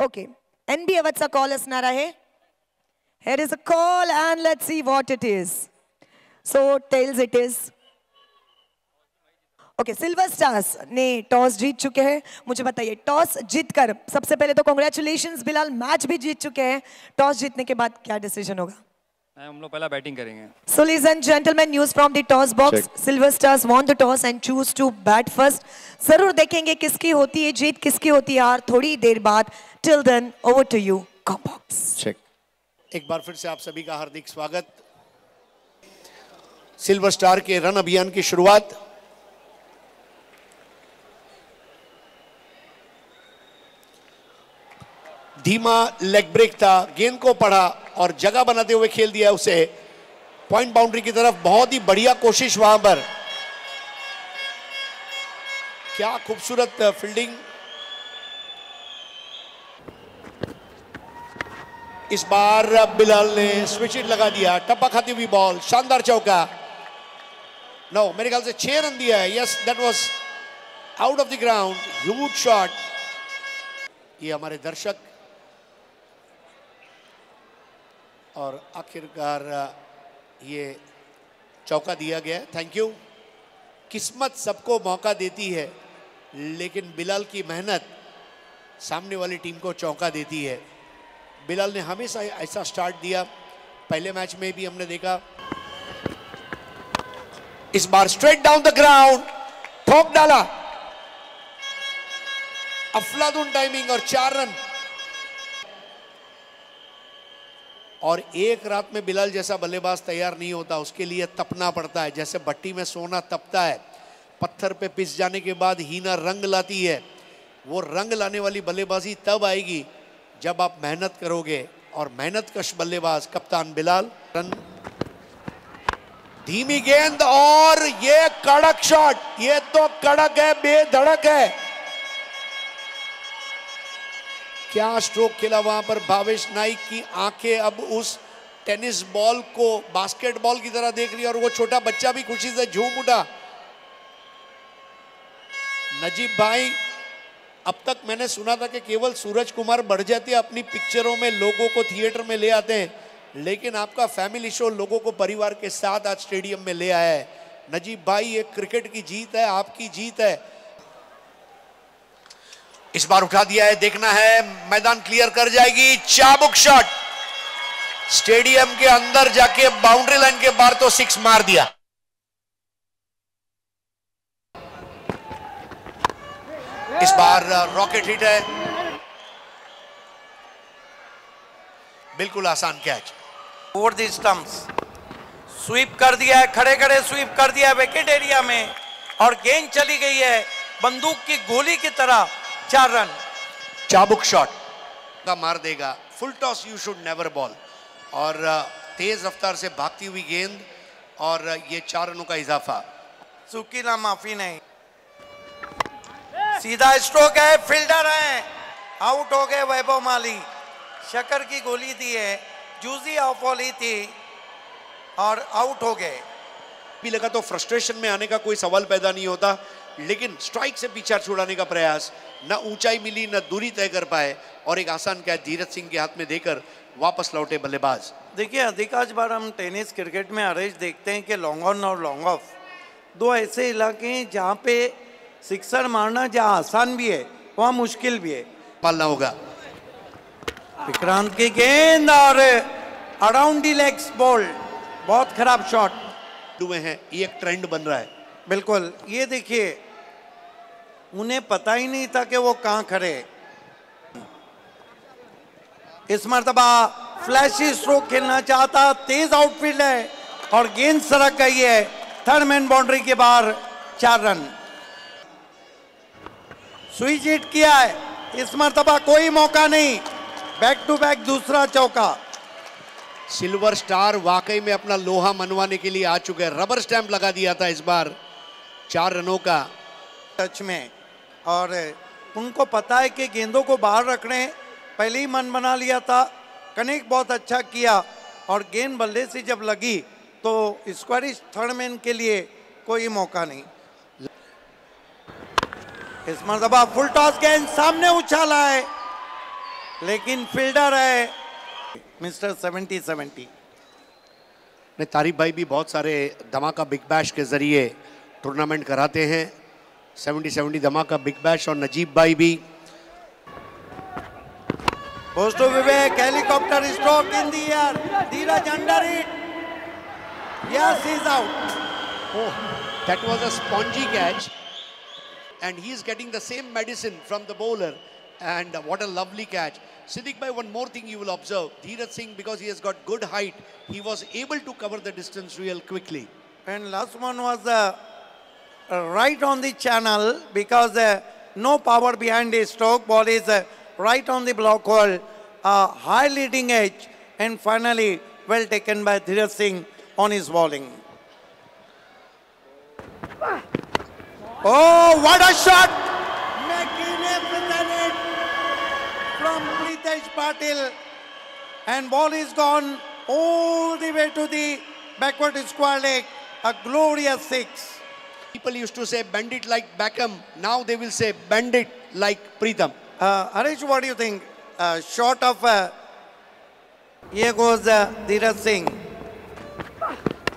Okay. NB Avatsa call असणार आहे Here is a call and let's see what it is. So tails it is. Okay silver stars ने toss जीत चुके हैं मुझे बताइए टॉस जीतकर, सबसे पहले तो कॉन्ग्रेचुलेशन बिलाल मैच भी जीत चुके हैं टॉस जीतने के बाद क्या डिसीज़न होगा हम लोग पहला बैटिंग करेंगे। So, ladies and gentlemen, news from the toss box. Check. Silver Stars won the toss and choose to bat first. ज़रूर देखेंगे किसकी होती है जीत किसकी होती है हार थोड़ी देर बाद। Till then over to you combox check एक बार फिर से आप सभी का हार्दिक स्वागत। सिल्वर स्टार के रन अभियान की शुरुआत। धीमा लेग ब्रेक था गेंद को पढ़ा। और जगह बनाते हुए खेल दिया उसे। पॉइंट बाउंड्री की तरफ़ बहुत ही बढ़िया कोशिश वहाँ पर। क्या खूबसूरत फील्डिंग इस बार बिलाल ने स्विच इट लगा दिया, टप्पा खाती हुई बॉल शानदार चौका। नो मेरे ख्याल से छह रन दिया है। Yes that was out of the ground huge shot ये हमारे दर्शक और आखिरकार ये चौका दिया गया थैंक यू किस्मत सबको मौका देती है, लेकिन बिलाल की मेहनत सामने वाली टीम को चौका देती है। बिलाल ने हमेशा ऐसा स्टार्ट दिया। पहले मैच में भी हमने देखा। इस बार स्ट्रेट डाउन द ग्राउंड ठोक डाला। अफलादून टाइमिंग और चार रन। और एक रात में बिलाल जैसा बल्लेबाज तैयार नहीं होता, उसके लिए तपना पड़ता है। जैसे भट्टी में सोना तपता है, पत्थर पे पिस जाने के बाद हीना रंग लाती है। वो रंग लाने वाली बल्लेबाजी तब आएगी जब आप मेहनत करोगे। और मेहनत कश बल्लेबाज, कप्तान बिलाल, रन। धीमी गेंद और ये कड़क शॉट, ये तो कड़क है, बेधड़क है। क्या स्ट्रोक खेला? वहाँ पर भावेश नाइक की आँखें अब उस टेनिस बॉल को बास्केटबॉल की तरह देख रही है और वो छोटा बच्चा भी खुशी से झूम उठा। नजीब भाई, अब तक मैंने सुना था कि केवल सूरज कुमार बढ़ जाते अपनी पिक्चरों में, लोगों को थिएटर में ले आते हैं। लेकिन आपका फैमिली शो लोगों को परिवार के साथ आज स्टेडियम में ले आया है। नजीब भाई, ये क्रिकेट की जीत है, आपकी जीत है। इस बार उठा दिया है, देखना है, मैदान क्लियर कर जाएगी, चाबुक शॉट स्टेडियम के अंदर जाके बाउंड्री लाइन के बाहर तो सिक्स मार दिया। इस बार रॉकेट हिट है। बिल्कुल आसान catch over the stumps sweep कर दिया है खड़े खड़े स्वीप कर दिया है विकेट एरिया में। और गेंद चली गई है, बंदूक की गोली की तरह। चार रन चाबुक शॉट का मार देगा. Full toss you should never ball और तेज रफ्तार से भागती हुई गेंद और ये चार रनों का इजाफा. सुकी ना माफ़ी नहीं. सीधा स्ट्रोक है फील्डर है. आउट हो गए वैभव माली. शकर की गोली दी है. जूजी ऑफ़ वाली थी और आउट हो गए. भी लगा तो फ्रस्ट्रेशन में आने का कोई सवाल पैदा नहीं होता. लेकिन स्ट्राइक से पीछा छुड़ाने का प्रयास न ऊंचाई मिली न दूरी तय कर पाए और एक आसान कैच धीरज सिंह के हाथ में देकर वापस लौटे बल्लेबाज। देखिए अधिकांश बार हम टेनिस क्रिकेट में अरेंज देखते हैं कि लॉन्ग ऑन और लॉन्ग ऑफ़ दो ऐसे इलाके हैं जहाँ पे सिक्सर मारना जहाँ आसान भी है वहाँ मुश्किल भी है। पालना होगा। विक्रांत की गेंद और अराउंड दी लेग्स बॉल बहुत खराब शॉट हुए हैं ये एक ट्रेंड बन रहा है। बिल्कुल। ये देखिए, उन्हें पता ही नहीं था कि वो कहाँ खड़े। इस मरतबा फ्लैशी स्ट्रोक खेलना चाहता, तेज आउटफील्ड है और गेंद सड़क गई है। थर्ड मैन बाउंड्री के बाहर, चार रन। स्विच हिट किया है। इस मरतबा कोई मौका नहीं। बैक टू बैक दूसरा चौका। सिल्वर स्टार वाकई में अपना लोहा मनवाने के लिए आ चुके हैं। रबर स्टैंप लगा दिया था इस बार। चार रनों का। टच में। और उनको पता है कि गेंदों को बाहर रखने पहले ही मन बना लिया था। कनेक्ट बहुत अच्छा किया और गेंद बल्ले से जब लगी तो स्क्वारिश थर्ड मैन के लिए कोई मौका नहीं। इस मरतबा फुल टॉस गेंद सामने उछाला है लेकिन फील्डर है मिस्टर सेवेंटी सेवेंटी। तारिफ भाई भी बहुत सारे धमाका बिग बैश के ज़रिए टूर्नामेंट कराते हैं 70 70 धमाका बिग बैश और नजीब भाई भी Goes to Vivek, helicopter stroke in the air. Dheeraj under it. Yes, he's out. Oh, that was a spongy catch. And he's getting the same medicine from the bowler. And what a lovely catch. Siddiq bhai, one more thing you will observe. Dheeraj Singh, because he has got good height, he was able to cover the distance real quickly. And last one was uh, uh, right on the channel because uh, no power behind the stroke. Ball is uh, right on the block wall. uh, high leading edge, and finally well taken by Dheeraj Singh on his bowling. Oh, what a shot! From Pritesh Patil. And ball is gone all the way to the backward square leg. A glorious six. People used to say bend it like Beckham. Now they will say bend it like Pritham. Uh, Harish, what do you think? Uh, short of uh, here goes uh, Dheeraj Singh.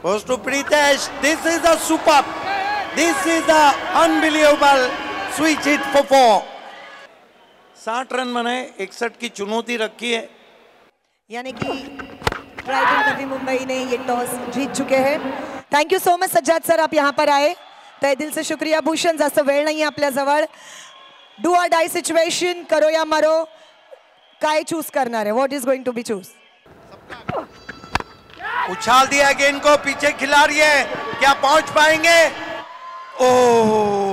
Goes to Pritesh. This is a superb. This is a unbelievable switch hit for four. साठ run बनाए इकसठ की चुनौती रखी है यानी कि नवी मुंबई ने ये टॉस जीत चुके हैं thank you so much Sajjad sir आप यहाँ पर आए तय दिल से शुक्रिया. भूषण, जास्त वेळ नाही आपल्याजवळ. डू आर डाय सिच्युएशन करो या मरो. काय चूज़ करणार आहे? What is going to be choose उछाल दिया गेंद को, पीछे खिला रही है. क्या पहुँच पाएँगे? ओह!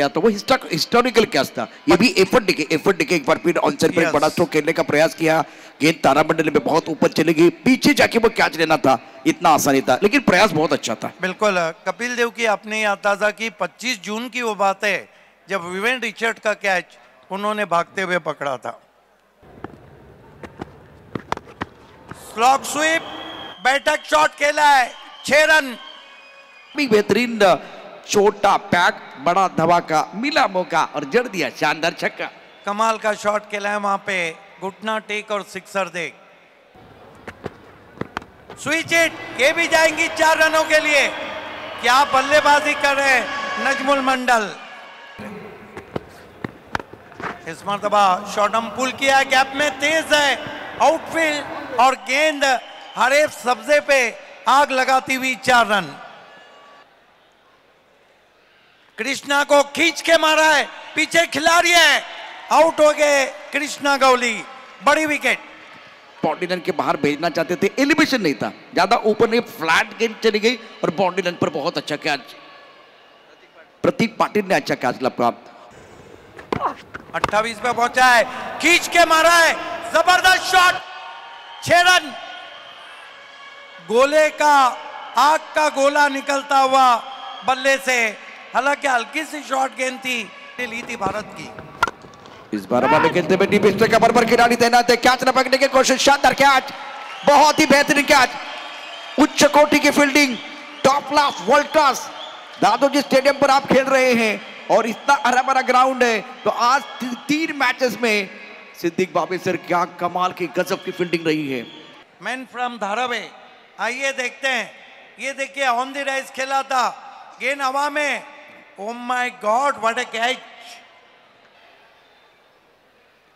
या तो वो हिस्टोरिकल कैच था? ये भी एफर्ट दिखे एफर्ट दिखे एक बार फिर ऑनसेट पर बड़ा स्ट्रोक खेलने का प्रयास किया। गेंद तारामंडल में बहुत ऊपर चली गई। पीछे जाके वो कैच लेना था। इतना आसान था। लेकिन प्रयास बहुत अच्छा था। बिल्कुल। कपिल देव की अपने याद ताज़ा की 25 जून की वो बात है जब विवेन रिचर्ड का कैच उन्होंने भागते हुए पकड़ा था। स्लॉक स्वीप बैठक शॉट खेला है। छह रन। बेहतरीन छोटा पैक, बड़ा धमाका मिला मौका और जड़ दिया शानदार छक्का। कमाल का शॉट खेला है वहाँ पे। घुटना टेक और सिक्सर देख। स्विच इट, ये भी जाएँगी चार रनों के लिए। क्या बल्लेबाजी कर रहे हैं नजमुल मंडल। इस मरतबा शॉटम पुल किया गैप में तेज है। आउटफील्ड और गेंद हरे सब्जे पे आग लगाती हुई चार रन। कृष्णा को खींच के मारा है पीछे खिलाड़ी है। आउट हो गए कृष्णा गौली बड़ी विकेट बाउंड्री के बाहर भेजना चाहते थे एलिवेशन नहीं था। ज़्यादा ऊपर नहीं फ्लैट गेंद चली गई और बाउंड्री लाइन पर बहुत अच्छा कैच प्रतीक पाटिल ने अच्छा कैच लपका 28 पे पहुँचा है खींच के मारा है ज़बरदस्त शॉट छह रन। गोले का आग का गोला निकलता हुआ बल्ले से हालाँकि हल्की सी शॉट गेंद थी ली थी भारत की। इस बार हमारे खेलते में डीप स्ट्राइक कवर पर खिलाड़ी तैनात है। कैच न पकड़ने की कोशिश शानदार कैच। बहुत ही बेहतरीन कैच। उच्च कोटि की fielding top class world class Dadoji stadium पर आप खेल रहे हैं और इतना हरा भरा ग्राउंड है। तो आज ती, तीन मैचेस में सिद्दीक बाबे सर क्या कमाल की गजब की फील्डिंग रही है। मैन फ्रॉम धारावे आइए देखते हैं। ये देखिए ऑन द राइज खेला था। गेंद हवा में। ओ my god what a catch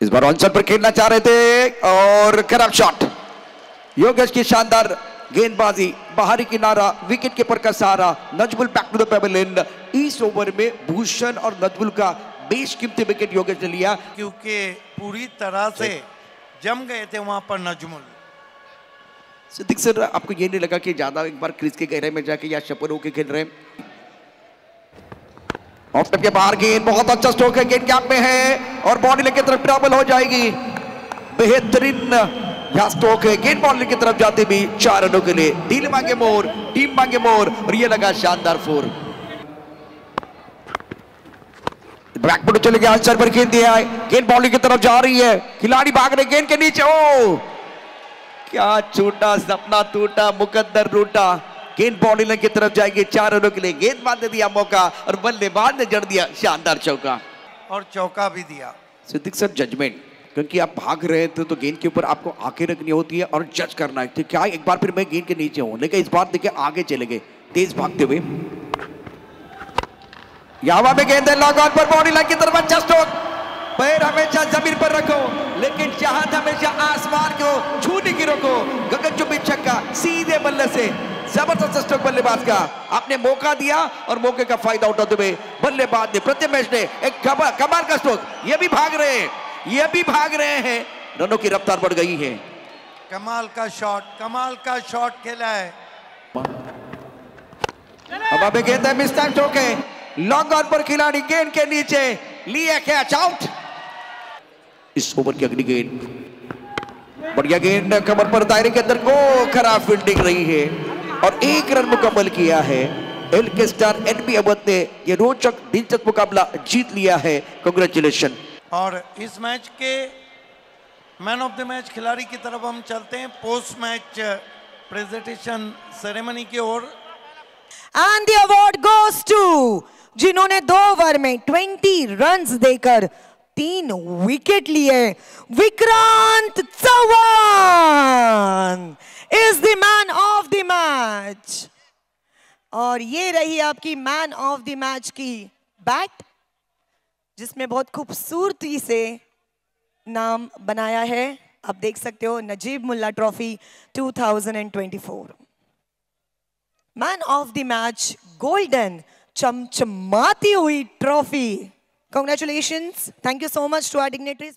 इस बार ऑनसन पर खेलना चाह रहे थे और खराब शॉट योगेश की शानदार गेंदबाजी बाहरी किनारा विकेट कीपर का सहारा नजमुल बैक टू द इस ओवर में भूषण और नजमुल का बेशकीमती विकेट योगेश ने लिया। क्योंकि पूरी तरह से जम गए थे वहाँ पर नजमुल सिद्दीक सर आपको ये नहीं लगा कि ज़्यादा एक बार क्रीज के गहरे में जाके या शपर होके खेल रहे हैं? ऑफ़ टप के बाहर गेंद, बहुत अच्छा स्ट्रोक है, गेंद गैप में है और बॉडी लेके तरफ़ ट्रबल हो जाएगी। बेहतरीन यहाँ स्ट्रोक है, गेंद बॉल की तरफ़ जाते भी चार रनों के लिए। डील मांगे मोर टीम मांगे मोर और ये लगा शानदार फोर बैकफुट चले गया आंसर पर गेंद दिया है गेंद बॉलिंग की तरफ़ जा रही है। खिलाड़ी भाग रहे गेंद के नीचे, ओ! क्या छूटा, सपना टूटा, मुकद्दर रूटा गेंद बॉडी लाइन की तरफ़ जाएगी चार रनों के लिए गेंद बाँध दिया मौका और बल्लेबाज ने जड़ दिया शानदार चौका। और चौका भी दिया। सिद्दीक सर जजमेंट क्योंकि आप भाग रहे थे तो गेंद के ऊपर आपको आँखें रखनी होती है और जज करना है। तो क्या एक बार फिर मैं गेंद के नीचे हूँ? लेकिन इस बार देखिए आगे चले गए तेज भागते हुए। यावा में गेंद है ऑन पर बॉडी लाइन की तरफ़ अच्छा स्ट्रोक पैर हमेशा ज़मीन पर रखो लेकिन चाहत हमेशा आसमान को छूने की रोको। गगन चुपी छक्का सीधे बल्ले से। ज़बरदस्त स्ट्रोक बल्लेबाज का। आपने मौका दिया और मौके का फ़ायदा उठाते हुए बल्लेबाज ने प्रत्येक मैच ने एक कमाल का स्ट्रोक ये भी भाग रहे हैं ये भी भाग रहे हैं। रनों की रफ्तार बढ़ गई है। कमाल का शॉट कमाल का शॉट खेला है। अब अभी गेंद है mistime stroke long on पर खिलाड़ी गेंद के नीचे। लिया कैच आउट इस ओवर की अगली गेंद। बढ़िया गेंद कमर पर दायरे के अंदर को खराब फील्डिंग रही है और एक रन मुकम्मल किया है। एल के स्टार एनबी अवध ने यह रोचक दिलचस्प मुकाबला जीत लिया है। कांग्रेचुलेशन और इस मैच के मैन ऑफ़ द मैच खिलाड़ी की तरफ़ हम चलते हैं। पोस्ट मैच प्रेजेंटेशन सेरेमनी की ओर। And the award goes to जिन्होंने दो ओवर में 20 रन्स देकर तीन विकेट लिए Vikrant Chauhan is the man of the match और ये रही आपकी मैन ऑफ़ द मैच की बैट जिसमें बहुत खूबसूरती से नाम बनाया है। आप देख सकते हो Najib Mulla trophy 2024 man of the match golden चमचमाती हुई trophy. Congratulations. Thank you so much to our dignitaries.